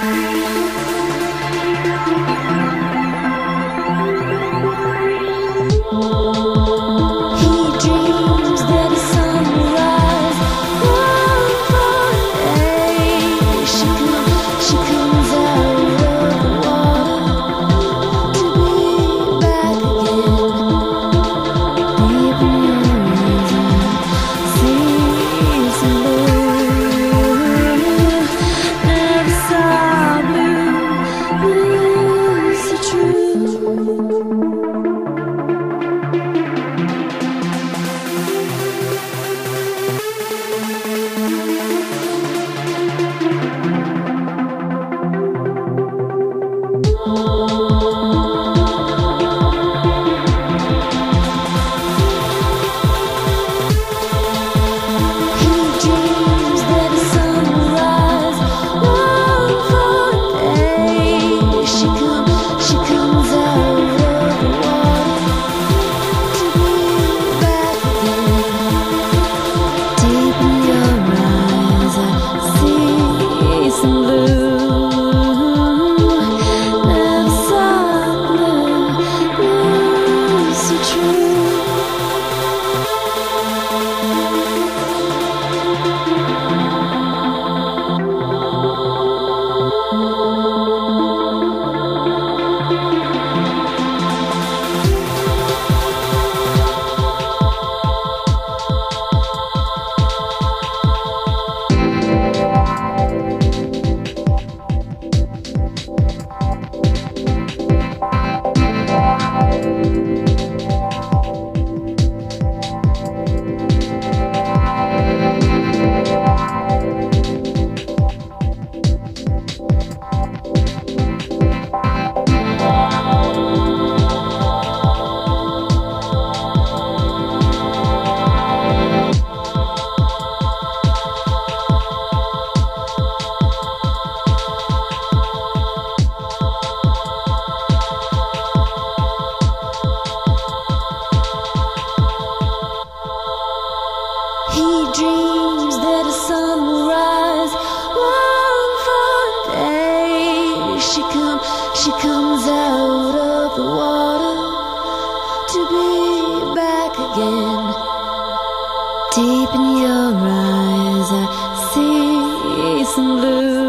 Bye. Comes out of the water to be back again. Deep in your eyes, I see some blue.